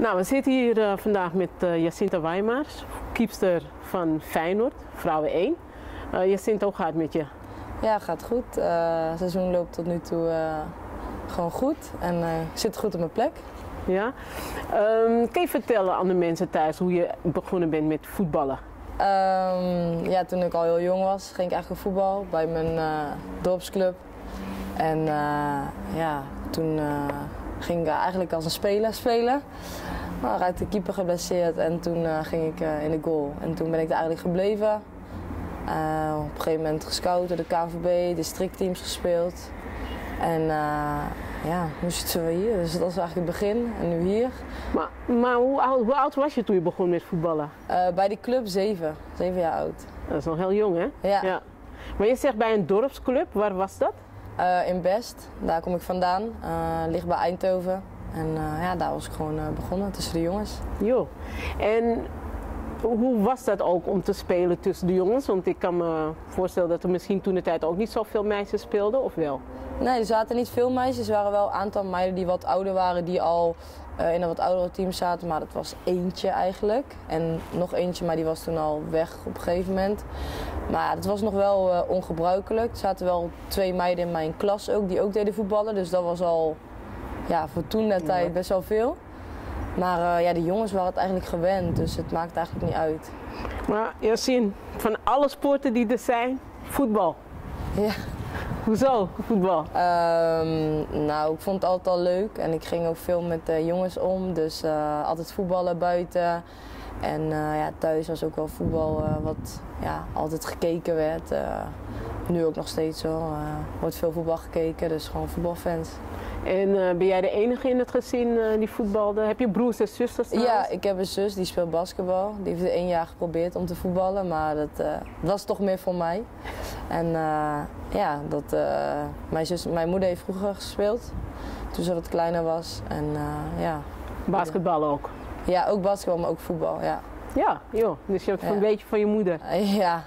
Nou, we zitten hier uh, vandaag met uh, Jacinta Weimars, kiepster van Feyenoord, vrouwen 1. Uh, Jacinta, hoe gaat het met je? Ja, gaat goed. het seizoen loopt tot nu toe gewoon goed en ik zit goed op mijn plek. Ja. Um, kun je vertellen aan de mensen thuis hoe je begonnen bent met voetballen? Um, ja, toen ik al heel jong was, ging ik eigenlijk voetbal bij mijn dorpsclub. En ja, toen ging ik eigenlijk als een speler spelen. Maar raakte de keeper geblesseerd en toen uh, ging ik uh, in de goal. En toen ben ik er eigenlijk gebleven. Op een gegeven moment gescout door de KVB, districtteams gespeeld. En ja, nu zitten we hier. Dus dat was eigenlijk het begin. En nu hier. Maar, maar hoe, oud, hoe oud was je toen je begon met voetballen? bij die club zeven. Zeven jaar oud. Dat is nog heel jong, hè? Ja. ja. Maar je zegt bij een dorpsclub, waar was dat? Uh, in Best, daar kom ik vandaan. Uh, ligt bij Eindhoven. En uh, ja, daar was ik gewoon begonnen tussen de jongens. Jo. En hoe was dat ook om te spelen tussen de jongens? Want ik kan me voorstellen dat er misschien toen de tijd ook niet zoveel meisjes speelden, of wel? Nee, er zaten niet veel meisjes. Er waren wel een aantal meiden die wat ouder waren, die al uh, in een wat oudere team zaten. Maar dat was eentje eigenlijk. En nog eentje, maar die was toen al weg op een gegeven moment. Maar ja, dat was nog wel uh, ongebruikelijk. Er zaten wel twee meiden in mijn klas ook, die ook deden voetballen. Dus dat was al ja, voor toen de tijd best wel veel. Maar uh, ja, de jongens waren het eigenlijk gewend, dus het maakt eigenlijk niet uit. Maar Yassine, van alle sporten die er zijn, voetbal. Ja. Hoezo voetbal? Um, nou, ik vond het altijd al leuk en ik ging ook veel met de jongens om. Dus uh, altijd voetballen buiten. En uh, ja, thuis was ook wel voetbal uh, wat ja, altijd gekeken werd. nu ook nog steeds zo. wordt veel voetbal gekeken, dus gewoon voetbalfans. En ben jij de enige in het gezin die voetbalde? Heb je broers en zusters? Ja, ik heb een zus die speelt basketbal. Die heeft één jaar geprobeerd om te voetballen, maar dat was toch meer voor mij. En ja, dat, mijn, zus, mijn moeder heeft vroeger gespeeld, toen ze wat kleiner was. En, ja. Basketbal ook? Ja, ook basketbal, maar ook voetbal, ja. Ja, joh. Dus je hebt ja. een beetje van je moeder. Ja.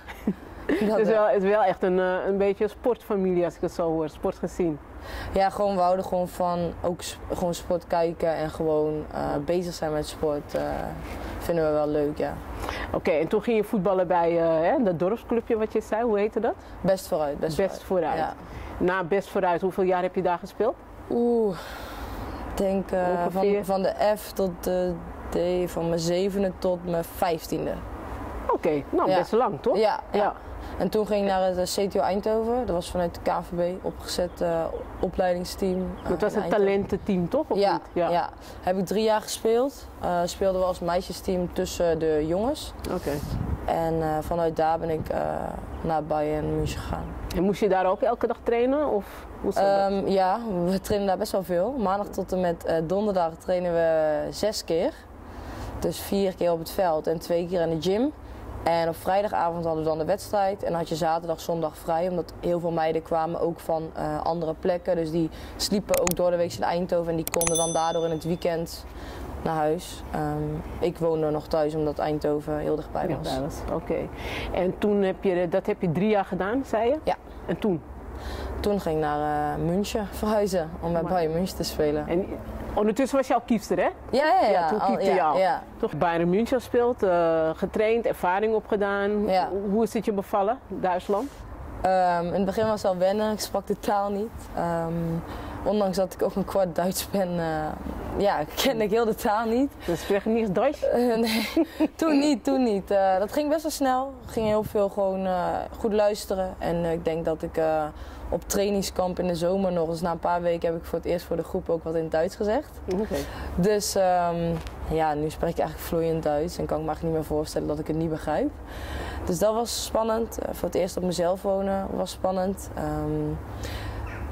het, is wel, het is wel echt een, een beetje een sportfamilie als ik het zo hoor, sportgezien. Ja, gewoon we houden gewoon van ook gewoon sport kijken en gewoon uh, bezig zijn met sport. Uh, vinden we wel leuk, ja. Oké, en toen ging je voetballen bij uh, dat dorpsclubje wat je zei, hoe heette dat? Best vooruit. Best, best vooruit. Ja. Na best vooruit, hoeveel jaar heb je daar gespeeld? Oeh, ik denk van, van de F tot de D, van mijn zevende tot mijn vijftiende. Oké, nou ja. best lang toch? Ja, ja, En toen ging ik naar het eh, CTO Eindhoven. Dat was vanuit de KVB opgezet uh, opleidingsteam. Dat was het talententeam toch? Of ja, niet? ja, ja. Heb ik drie jaar gespeeld. Uh, speelden we als meisjesteam tussen de jongens. Oké. En uh, vanuit daar ben ik naar Bayern München gegaan. En moest je daar ook elke dag trainen? Of um, ja, we trainen daar best wel veel. Maandag tot en met donderdag trainen we zes keer. Dus vier keer op het veld en twee keer in de gym. En op vrijdagavond hadden we dan de wedstrijd. En had je zaterdag, zondag vrij. Omdat heel veel meiden kwamen ook van uh, andere plekken. Dus die sliepen ook door de week in Eindhoven. En die konden dan daardoor in het weekend naar huis. Um, ik woonde nog thuis omdat Eindhoven heel dichtbij was. Ja, Oké. En toen heb je, dat heb je drie jaar gedaan, zei je? Ja. En toen? Toen ging ik naar uh, München verhuizen om bij Bayern München te spelen. En ondertussen was je al kiefster, hè? Ja, ja, ja. ja toen kiepte ja, je al. Ja. Toch Bayern München gespeeld, uh, getraind, ervaring opgedaan. Hoe is het je bevallen, Duitsland? Um, in het begin was het al wennen, ik sprak de taal niet. Um, ondanks dat ik ook een kwart Duits ben, uh, ja, kende ik heel de taal niet. Dus spreek je niet Duits? Uh, nee, toen niet, toen niet. Uh, dat ging best wel snel. Ik ging heel veel gewoon goed luisteren. En ik denk dat ik op trainingskamp in de zomer nog eens na een paar weken heb ik voor het eerst voor de groep ook wat in het Duits gezegd. Okay. Dus um, ja, nu spreek ik eigenlijk vloeiend Duits en kan ik me eigenlijk niet meer voorstellen dat ik het niet begrijp. Dus dat was spannend. voor het eerst op mezelf wonen was spannend. Um,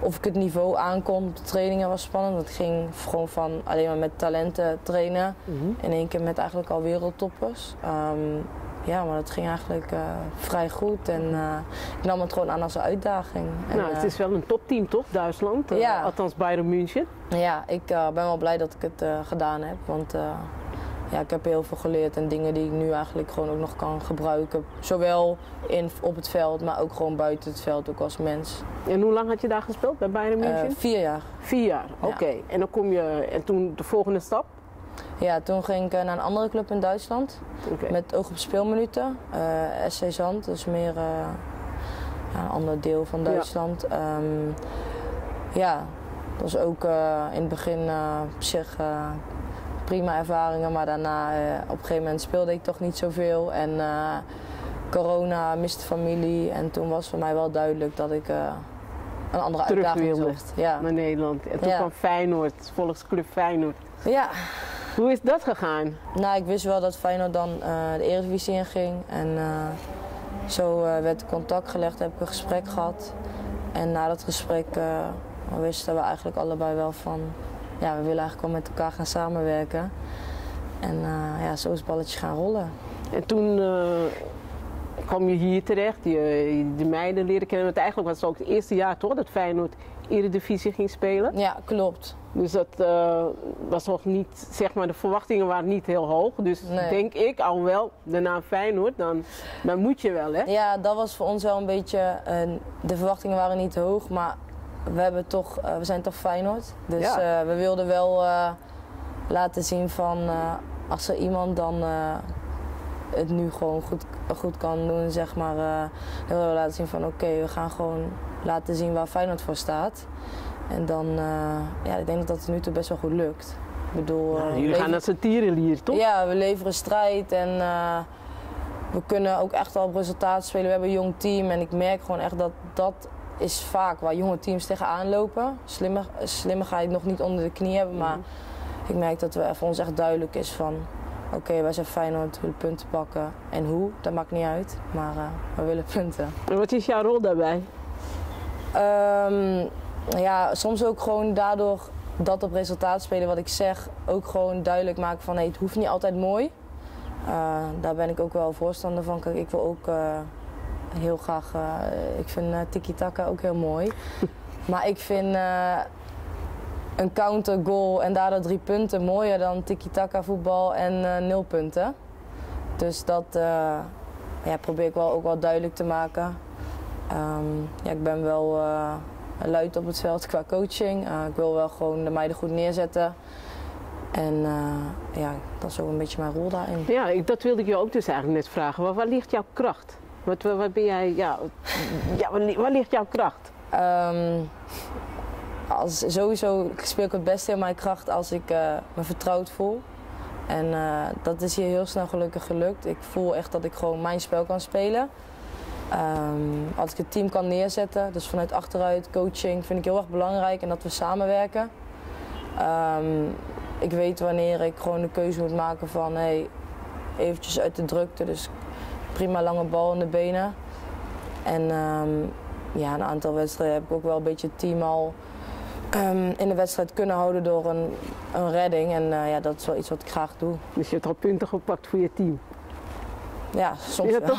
of ik het niveau aankon op de trainingen was spannend. Want ik ging gewoon van alleen maar met talenten trainen. Mm -hmm. In één keer met eigenlijk al wereldtoppers. Um, ja, maar dat ging eigenlijk uh, vrij goed. En uh, ik nam het gewoon aan als een uitdaging. En, nou, het is wel een topteam toch, Duitsland? Ja. althans Bayern München. Ja, ik ben wel blij dat ik het gedaan heb. Want ja, ik heb heel veel geleerd en dingen die ik nu eigenlijk gewoon ook nog kan gebruiken. Zowel in, op het veld, maar ook gewoon buiten het veld, ook als mens. En hoe lang had je daar gespeeld bij Bayern München? Uh, vier jaar. Vier jaar, oké. Okay. Ja. En dan kom je, en toen de volgende stap? Ja, toen ging ik eh, naar een andere club in Duitsland. Met oog op speelminuten. eh SC Zand, dus meer eh, ja, een ander deel van Duitsland. Ja, ja dat was ook eh, in het begin eh, op zich eh, prima ervaringen. Maar daarna, eh, op een gegeven moment speelde ik toch niet zoveel. En eh, corona, miste familie. En toen was voor mij wel duidelijk dat ik eh, een andere Terug uitdaging wilde. Ja. Naar Nederland. En toen Ja. kwam Feyenoord, volksclub Feyenoord. ja, Hoe is dat gegaan? Nou, ik wist wel dat Feyenoord dan de Eredivisie inging. En zo eh, werd contact gelegd, heb ik een gesprek gehad. En na dat gesprek wisten we eigenlijk allebei wel van... Ja, we willen eigenlijk wel met elkaar gaan samenwerken. En eh, ja, zo is het balletje gaan rollen. En toen eh, kwam je hier terecht, je, de meiden leren kennen. Want eigenlijk was het ook het eerste jaar toch dat Feyenoord Eredivisie ging spelen. Ja, klopt. Dus dat eh, was nog niet, zeg maar, de verwachtingen waren niet heel hoog. Dus Nee. denk ik, al wel naam Feyenoord, dan, dan moet je wel hè. Ja, dat was voor ons wel een beetje... de verwachtingen waren niet hoog, maar we, hebben toch, eh, we zijn toch Feyenoord. Dus Ja. eh, we wilden wel eh, laten zien van... als er iemand dan het nu gewoon goed, goed kan doen, zeg maar... eh, dan willen we laten zien van oké, we gaan gewoon laten zien waar Feyenoord voor staat. En dan, ja, ik denk dat dat nu toe best wel goed lukt. Ik bedoel... jullie gaan naar z'n tierenlier, toch? ja, we leveren strijd en we kunnen ook echt wel op resultaat spelen. We hebben een jong team en ik merk gewoon echt dat dat is vaak waar jonge teams tegenaan lopen. Ga ik nog niet onder de knie hebben, maar ik merk dat we voor ons echt duidelijk is van... Oké, wij zijn Feyenoord, we willen punten pakken. En hoe, dat maakt niet uit, maar eh, we willen punten. En wat is jouw rol daarbij? Ehm, ja, soms ook gewoon daardoor dat op resultaat spelen wat ik zeg, ook gewoon duidelijk maken van hey, het hoeft niet altijd mooi. Eh, daar ben ik ook wel voorstander van. Kijk, ik wil ook eh, heel graag, eh, ik vind eh, tiki-taka ook heel mooi. maar ik vind eh, een counter goal en daardoor drie punten mooier dan tiki-taka voetbal en nul punten. Dus dat ja, probeer ik wel ook wel duidelijk te maken. Ehm, ja, ik ben wel luid op het veld qua coaching. Ik wil wel gewoon de meiden goed neerzetten. En ja, dat is ook een beetje mijn rol daarin. Ja, ik, dat wilde ik je ook dus eigenlijk net vragen. Waar, waar ligt jouw kracht? Wat, waar ben jij, ja, ja, waar ligt jouw kracht? Ehm, als, sowieso speel ik het beste in mijn kracht als ik eh, me vertrouwd voel. En eh, dat is hier heel snel gelukkig gelukt. Ik voel echt dat ik gewoon mijn spel kan spelen. Ehm, als ik het team kan neerzetten, dus vanuit achteruit, coaching, vind ik heel erg belangrijk en dat we samenwerken. Ehm, ik weet wanneer ik gewoon de keuze moet maken van hey, eventjes uit de drukte, dus prima lange bal in de benen. En ehm, ja, een aantal wedstrijden heb ik ook wel een beetje het team al ehm, in de wedstrijd kunnen houden door een, een redding. En eh, ja, dat is wel iets wat ik graag doe. Dus je hebt al punten gepakt voor je team. Ja, soms Ja, wel.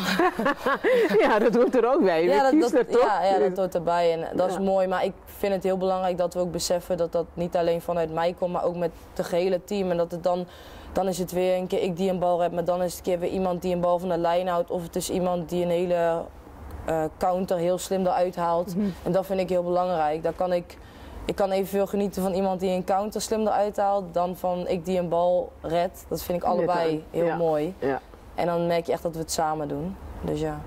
ja, dat hoort er ook bij. Je Ja, dat, toch? ja, ja, dat hoort erbij en dat is mooi. Maar ik vind het heel belangrijk dat we ook beseffen dat dat niet alleen vanuit mij komt, maar ook met het gehele team. En dat het dan, dan is het weer een keer ik die een bal heb, maar dan is het een keer weer iemand die een bal van de lijn houdt. Of het is iemand die een hele eh, counter heel slim eruit haalt. Mhm. En dat vind ik heel belangrijk. Daar kan ik, ik kan evenveel genieten van iemand die een counter slim eruit haalt, dan van ik die een bal red. Dat vind ik allebei heel ja. mooi. Ja. En dan merk je echt dat we het samen doen. Dus ja.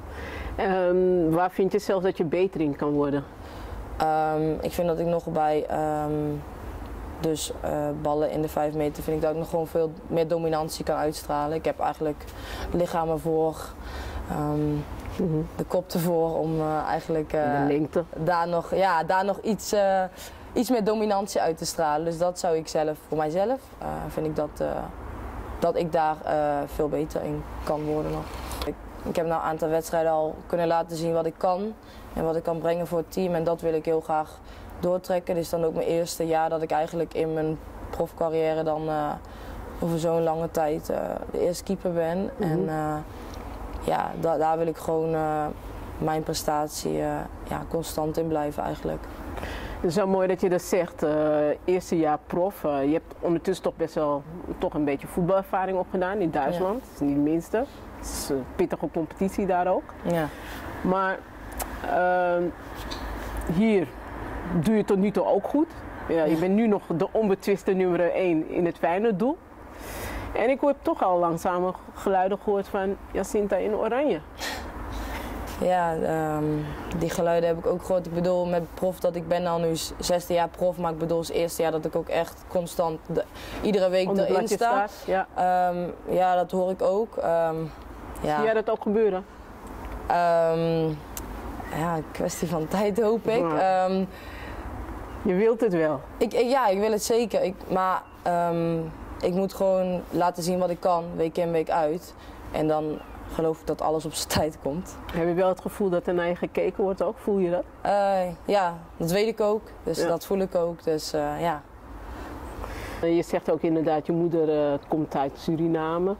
Ehm, waar vind je zelf dat je beter in kan worden? Ehm, ik vind dat ik nog bij ehm, dus eh, ballen in de 5 meter vind ik dat ik nog gewoon veel meer dominantie kan uitstralen. Ik heb eigenlijk lichaam ervoor, ehm, Mhm. de kop ervoor om eh, eigenlijk eh, daar nog, ja, daar nog iets, iets meer dominantie uit te stralen. Dus dat zou ik zelf, voor mijzelf, vind ik dat, dat ik daar veel beter in kan worden nog. Ik, ik heb nou een aantal wedstrijden al kunnen laten zien wat ik kan en wat ik kan brengen voor het team. En dat wil ik heel graag doortrekken. Dit is dan ook mijn eerste jaar dat ik eigenlijk in mijn profcarrière dan eh, over zo'n lange tijd eh, de eerste keeper ben. Mhm. En eh, ja, da- daar wil ik gewoon mijn prestatie ja, constant in blijven eigenlijk. Het is wel mooi dat je dat zegt. eerste jaar prof. je hebt ondertussen toch best wel toch een beetje voetbalervaring opgedaan in Duitsland. Dat is niet het minste. Het is een pittige competitie daar ook. Ja. Maar ehm, hier doe je tot nu toe ook goed. Ja, je bent nu nog de onbetwiste nummer 1 in het Feyenoord doel. En ik heb toch al langzame geluiden gehoord van Jacinta in Oranje. Ja, ehm, die geluiden heb ik ook gehoord. Ik bedoel met prof dat ik ben al nu z- zesde jaar prof, maar ik bedoel het eerste jaar dat ik ook echt constant de- iedere week erin sta. staat. Ja. Ehm, ja, dat hoor ik ook. Ehm, ja. Zie jij dat ook gebeuren? Ehm, ja, kwestie van tijd hoop ik. Ja. Je wilt het wel. ik, ik- ja, ik wil het zeker. Ik, maar ehm, ik moet gewoon laten zien wat ik kan, week in, week uit. En dan geloof ik dat alles op zijn tijd komt. Heb je wel het gevoel dat er naar je gekeken wordt ook? Voel je dat? Eh, ja, dat weet ik ook. Dus Ja. dat voel ik ook. Dus eh, ja. Eh, Je zegt ook inderdaad, je moeder komt uit Suriname.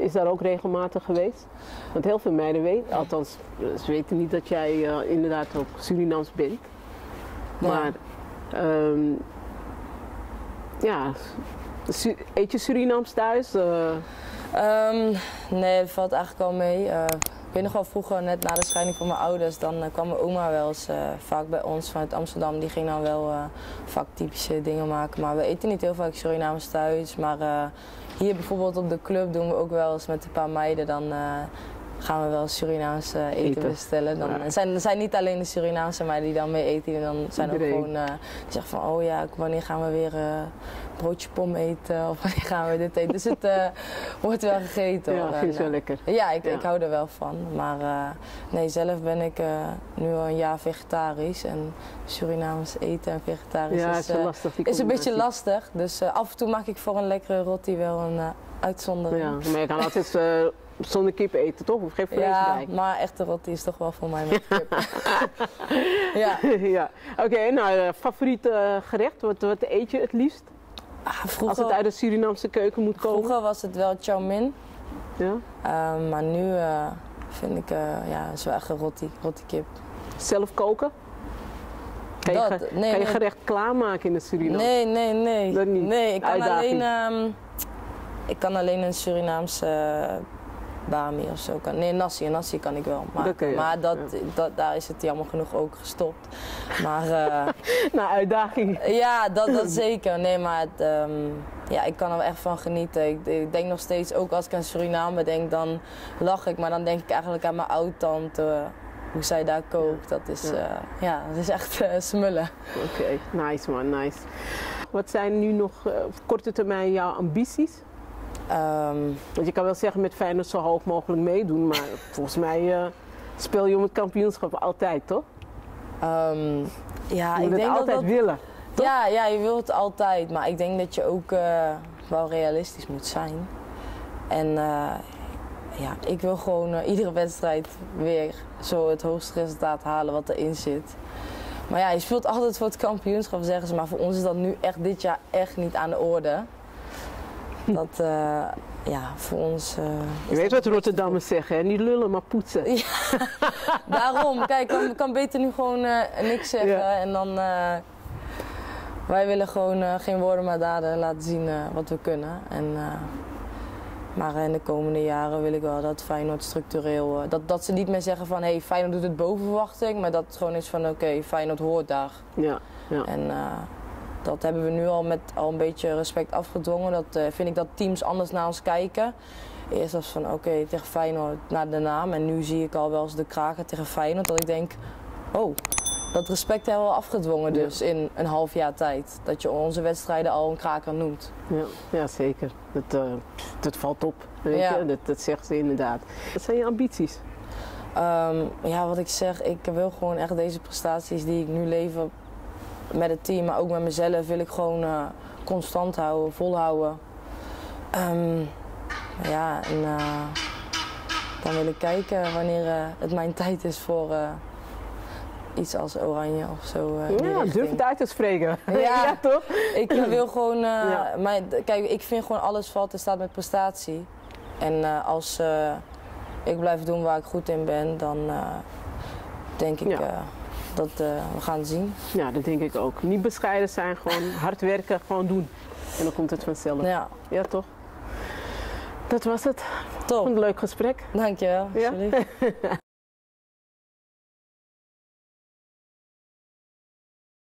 Is daar ook regelmatig geweest? Want heel veel meiden weten, althans, ze weten niet dat jij inderdaad ook Surinaams bent. Maar, ehm, ja, eet je Surinaams thuis? Ehm, nee, het valt eigenlijk al mee. Eh, ik weet nog wel vroeger, net na de scheiding van mijn ouders, dan eh, kwam mijn oma wel eens vaak bij ons vanuit Amsterdam. Die ging dan wel vaak typische dingen maken. Maar we eten niet heel vaak Surinaams thuis. Maar hier bijvoorbeeld op de club doen we ook wel eens met een paar meiden. Dan gaan we wel Surinaams eh, eten, Eten. bestellen. Dan, Ja. Het zijn, het zijn niet alleen de Surinaamse meiden die dan mee eten. Dan zijn ook Iedereen. gewoon eh, die zeggen van, oh ja, wanneer gaan we weer eh, broodje pom eten? Of wanneer gaan we dit eten? Dus het eh, wordt wel gegeten. ja, hoor. vind je En, wel eh, lekker. ja, ik, Ja. ik hou er wel van. Maar eh, nee, zelf ben ik eh, nu al een jaar vegetarisch. En Surinaams eten en vegetarisch Ja, is, is eh, lastig. Is een beetje lastig. Dus eh, af en toe maak ik voor een lekkere roti wel een eh, uitzondering. Ja, maar je kan altijd eh, zonder kip eten, toch? Of geen vlees Ja, bij. maar echte roti is toch wel voor mij met kip. ja. ja. Oké, nou, eh, favoriet eh, gerecht, wat, wat eet je het liefst? Ah, Als het vroeger, uit de Surinaamse keuken moet komen. vroeger was het wel chow mein. Ja? Eh, maar nu eh, vind ik, ja, is wel echt een roti, roti kip. Zelf koken? Kan je, Dat, nee, kan je nee. gerecht klaarmaken in de Suriname? Nee, nee, nee. Dat niet. Nee, ik kan Uitdaging. alleen, ehm, ik kan alleen een Surinaamse bami of zo. Kan, nee, nasi, een nasi kan ik wel. Maar Dat kun je, maar dat, ja. dat, daar is het jammer genoeg ook gestopt. Maar eh, Nou, uitdaging. ja, dat, dat zeker. Nee, maar het, ehm, ja, ik kan er echt van genieten. Ik, ik denk nog steeds, ook als ik aan Suriname denk, dan lach ik. Maar dan denk ik eigenlijk aan mijn oud-tante. Hoe zij daar kookt, dat is, Ja. ja. ja, dat is echt eh, smullen. Oké, nice man, nice. Wat zijn nu nog eh, op korte termijn jouw ambities? Ehm, Want je kan wel zeggen met Feyenoord zo hoog mogelijk meedoen, maar volgens mij eh, speel je om het kampioenschap altijd, toch? ehm, ja, je ik moet het denk dat altijd dat willen. toch? Ja, ja, je wilt het altijd, maar ik denk dat je ook eh, wel realistisch moet zijn. En eh, ja, ik wil gewoon iedere wedstrijd weer zo het hoogste resultaat halen wat erin zit. Maar ja, je speelt altijd voor het kampioenschap, zeggen ze. Maar voor ons is dat nu echt dit jaar echt niet aan de orde. Dat, eh, ja, voor ons... eh, Je weet wat Rotterdammers zeggen, hè? niet lullen, maar poetsen. Daarom, kijk, ik kan, beter nu gewoon eh, niks zeggen. Ja. En dan. wij willen gewoon geen woorden maar daden laten zien wat we kunnen. En, maar in de komende jaren wil ik wel dat Feyenoord structureel. dat, dat ze niet meer zeggen van hé, hey, Feyenoord doet het boven verwachting. Maar dat het gewoon is van oké, Feyenoord hoort daar. Ja, ja. En dat hebben we nu al met al een beetje respect afgedwongen. Dat eh, vind ik dat teams anders naar ons kijken. Eerst was van oké, tegen Feyenoord naar de naam. En nu zie ik al wel eens de kraken tegen Feyenoord. Dat ik denk, oh, dat respect hebben we al afgedwongen Ja. dus in een half jaar tijd. Dat je onze wedstrijden al een kraker noemt. Ja, ja zeker. Dat, eh, dat valt op. Weet Ja. je? Dat, dat zegt ze inderdaad. Wat zijn je ambities? Ehm, ja, wat ik zeg, ik wil gewoon echt deze prestaties die ik nu lever met het team, maar ook met mezelf, wil ik gewoon eh, constant houden, volhouden. Ehm, ja, en eh, dan wil ik kijken wanneer eh, het mijn tijd is voor iets als Oranje of zo. Ja, durf het uit te spreken. Ja. toch? Ik wil gewoon, Ja. mijn, kijk, ik vind gewoon alles valt en staat met prestatie. En als ik blijf doen waar ik goed in ben, dan denk ik Ja. Dat eh, we gaan zien. Ja, dat denk ik ook. Niet bescheiden zijn, gewoon hard werken, gewoon doen. En dan komt het vanzelf. Ja, Ja, toch? Dat was het. top. Een leuk gesprek. Dankjewel. Ja.